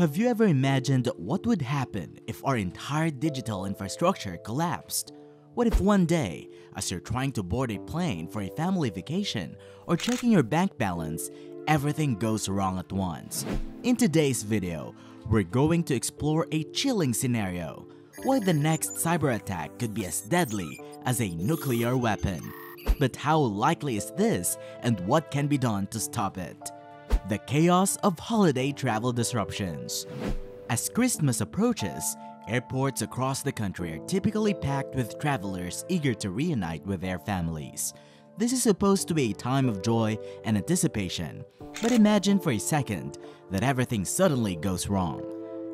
Have you ever imagined what would happen if our entire digital infrastructure collapsed? What if one day, as you're trying to board a plane for a family vacation or checking your bank balance, everything goes wrong at once? In today's video, we're going to explore a chilling scenario, why the next cyber attack could be as deadly as a nuclear weapon. But how likely is this and what can be done to stop it? The chaos of holiday travel disruptions. As Christmas approaches, airports across the country are typically packed with travelers eager to reunite with their families. This is supposed to be a time of joy and anticipation, but imagine for a second that everything suddenly goes wrong.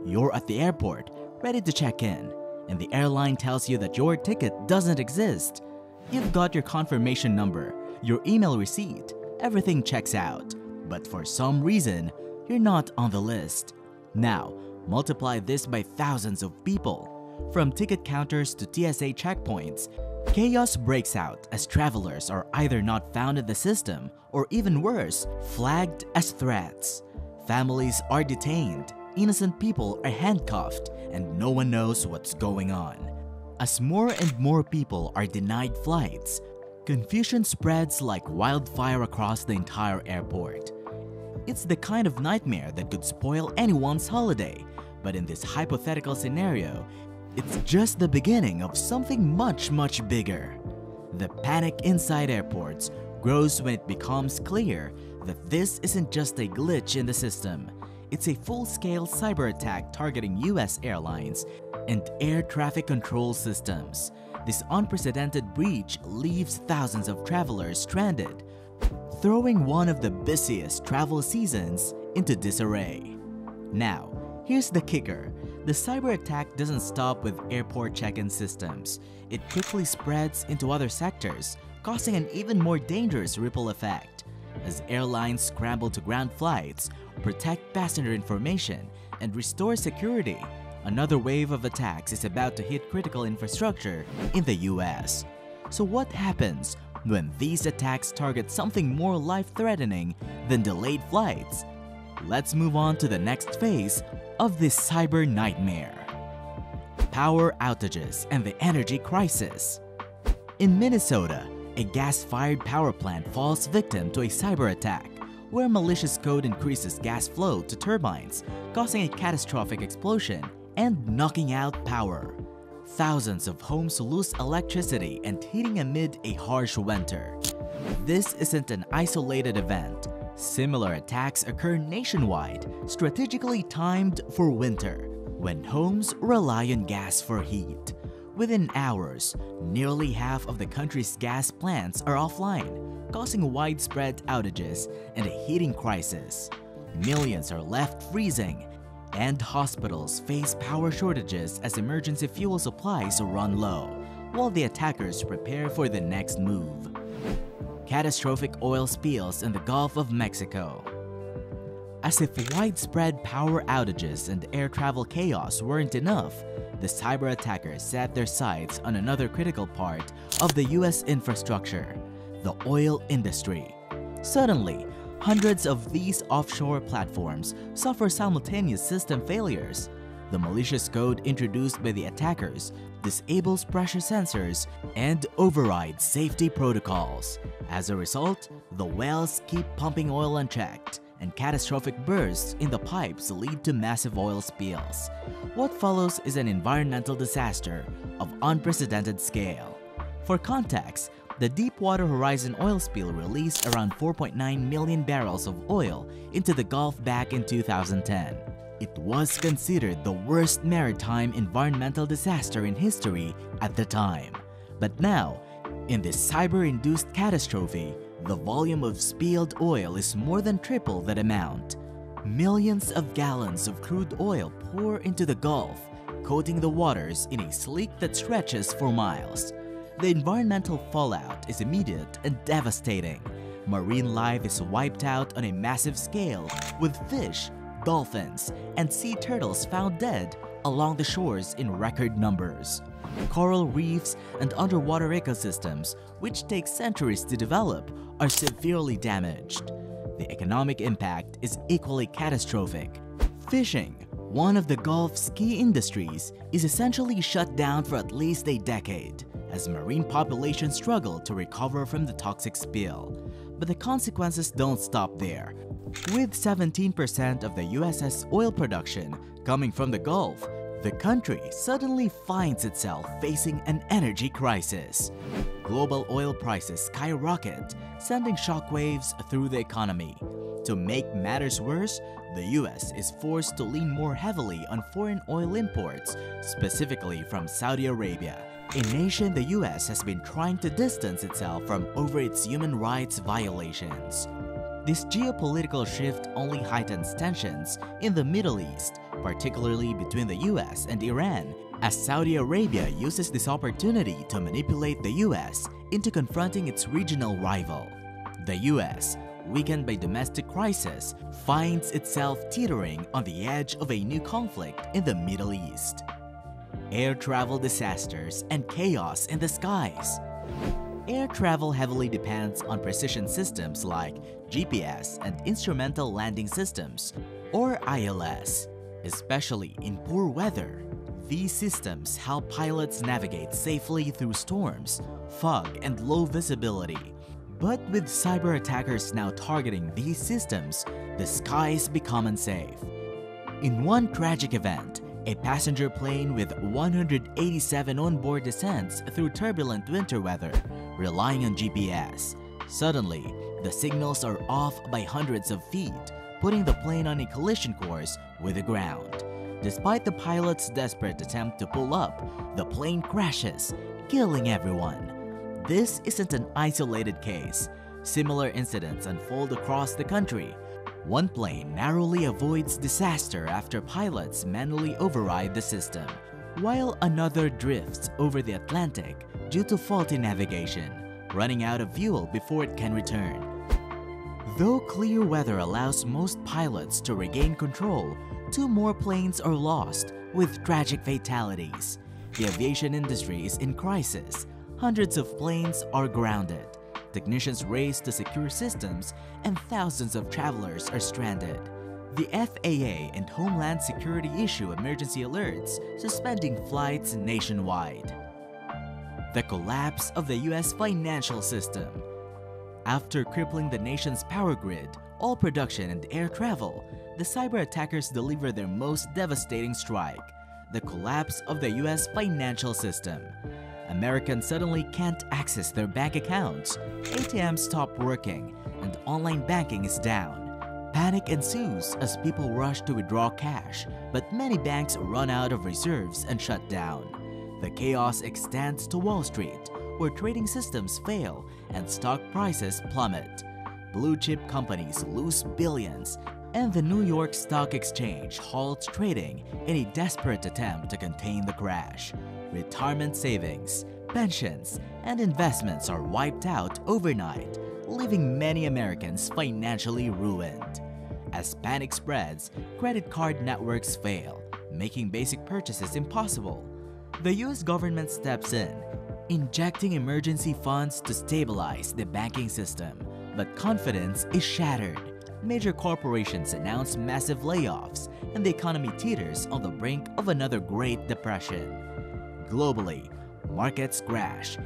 You're at the airport, ready to check in, and the airline tells you that your ticket doesn't exist. You've got your confirmation number, your email receipt, everything checks out but for some reason, you're not on the list. Now, multiply this by thousands of people. From ticket counters to TSA checkpoints, chaos breaks out as travelers are either not found in the system or even worse, flagged as threats. Families are detained, innocent people are handcuffed, and no one knows what's going on. As more and more people are denied flights, confusion spreads like wildfire across the entire airport. It's the kind of nightmare that could spoil anyone's holiday, but in this hypothetical scenario, it's just the beginning of something much much bigger. The panic inside airports grows when it becomes clear that this isn't just a glitch in the system. It's a full-scale cyber attack targeting US airlines and air traffic control systems. This unprecedented breach leaves thousands of travelers stranded, throwing one of the busiest travel seasons into disarray. Now, here's the kicker. The cyber attack doesn't stop with airport check-in systems. It quickly spreads into other sectors, causing an even more dangerous ripple effect. As airlines scramble to ground flights, protect passenger information, and restore security, another wave of attacks is about to hit critical infrastructure in the US. So what happens when these attacks target something more life-threatening than delayed flights. Let's move on to the next phase of this cyber nightmare. Power outages and the energy crisis. In Minnesota, a gas-fired power plant falls victim to a cyber attack where malicious code increases gas flow to turbines, causing a catastrophic explosion and knocking out power. Thousands of homes lose electricity and heating amid a harsh winter. This isn't an isolated event. Similar attacks occur nationwide, strategically timed for winter, when homes rely on gas for heat. Within hours, nearly half of the country's gas plants are offline, causing widespread outages and a heating crisis. Millions are left freezing and hospitals face power shortages as emergency fuel supplies run low, while the attackers prepare for the next move. Catastrophic oil spills in the Gulf of Mexico. As if widespread power outages and air travel chaos weren't enough, the cyber attackers set their sights on another critical part of the US infrastructure, the oil industry. Suddenly, Hundreds of these offshore platforms suffer simultaneous system failures. The malicious code introduced by the attackers disables pressure sensors and overrides safety protocols. As a result, the wells keep pumping oil unchecked, and catastrophic bursts in the pipes lead to massive oil spills. What follows is an environmental disaster of unprecedented scale. For context, the Deepwater Horizon oil spill released around 4.9 million barrels of oil into the Gulf back in 2010. It was considered the worst maritime environmental disaster in history at the time. But now, in this cyber-induced catastrophe, the volume of spilled oil is more than triple that amount. Millions of gallons of crude oil pour into the Gulf, coating the waters in a sleek that stretches for miles. The environmental fallout is immediate and devastating. Marine life is wiped out on a massive scale with fish, dolphins, and sea turtles found dead along the shores in record numbers. Coral reefs and underwater ecosystems, which take centuries to develop, are severely damaged. The economic impact is equally catastrophic. Fishing, one of the Gulf's key industries is essentially shut down for at least a decade as marine populations struggle to recover from the toxic spill. But the consequences don't stop there. With 17% of the US's oil production coming from the Gulf, the country suddenly finds itself facing an energy crisis. Global oil prices skyrocket, sending shockwaves through the economy. To make matters worse, the US is forced to lean more heavily on foreign oil imports, specifically from Saudi Arabia, a nation the US has been trying to distance itself from over its human rights violations. This geopolitical shift only heightens tensions in the Middle East, particularly between the US and Iran, as Saudi Arabia uses this opportunity to manipulate the US into confronting its regional rival. The US, weakened by domestic crisis, finds itself teetering on the edge of a new conflict in the Middle East. Air travel disasters and chaos in the skies. Air travel heavily depends on precision systems like GPS and Instrumental Landing Systems, or ILS, especially in poor weather. These systems help pilots navigate safely through storms, fog, and low visibility. But with cyber attackers now targeting these systems, the skies become unsafe. In one tragic event, a passenger plane with 187 onboard descents through turbulent winter weather, relying on GPS. Suddenly, the signals are off by hundreds of feet, putting the plane on a collision course with the ground. Despite the pilot's desperate attempt to pull up, the plane crashes, killing everyone. This isn't an isolated case. Similar incidents unfold across the country, one plane narrowly avoids disaster after pilots manually override the system, while another drifts over the Atlantic due to faulty navigation, running out of fuel before it can return. Though clear weather allows most pilots to regain control, two more planes are lost, with tragic fatalities. The aviation industry is in crisis. Hundreds of planes are grounded technicians race to secure systems, and thousands of travelers are stranded. The FAA and Homeland Security issue emergency alerts, suspending flights nationwide. The collapse of the US financial system. After crippling the nation's power grid, all production and air travel, the cyber attackers deliver their most devastating strike, the collapse of the US financial system. Americans suddenly can't access their bank accounts, ATMs stop working, and online banking is down. Panic ensues as people rush to withdraw cash, but many banks run out of reserves and shut down. The chaos extends to Wall Street, where trading systems fail and stock prices plummet. Blue chip companies lose billions, and the New York Stock Exchange halts trading in a desperate attempt to contain the crash retirement savings, pensions, and investments are wiped out overnight, leaving many Americans financially ruined. As panic spreads, credit card networks fail, making basic purchases impossible. The US government steps in, injecting emergency funds to stabilize the banking system, but confidence is shattered. Major corporations announce massive layoffs, and the economy teeters on the brink of another Great Depression. Globally, markets crash,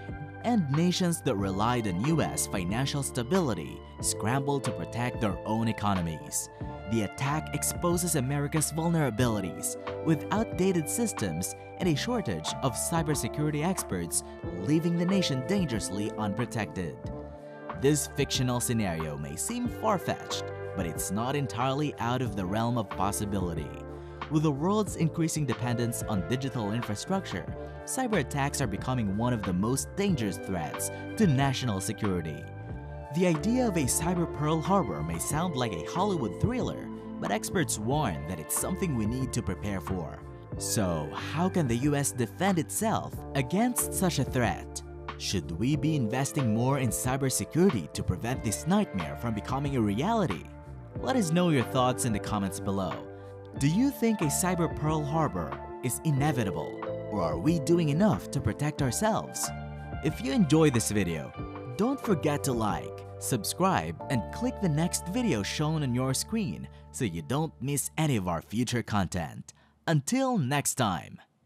and nations that relied on US financial stability scramble to protect their own economies. The attack exposes America's vulnerabilities with outdated systems and a shortage of cybersecurity experts, leaving the nation dangerously unprotected. This fictional scenario may seem far-fetched, but it's not entirely out of the realm of possibility. With the world's increasing dependence on digital infrastructure, cyber attacks are becoming one of the most dangerous threats to national security. The idea of a cyber Pearl Harbor may sound like a Hollywood thriller, but experts warn that it's something we need to prepare for. So, how can the US defend itself against such a threat? Should we be investing more in cybersecurity to prevent this nightmare from becoming a reality? Let us know your thoughts in the comments below. Do you think a cyber Pearl Harbor is inevitable? Or are we doing enough to protect ourselves? If you enjoy this video, don't forget to like, subscribe, and click the next video shown on your screen so you don't miss any of our future content. Until next time.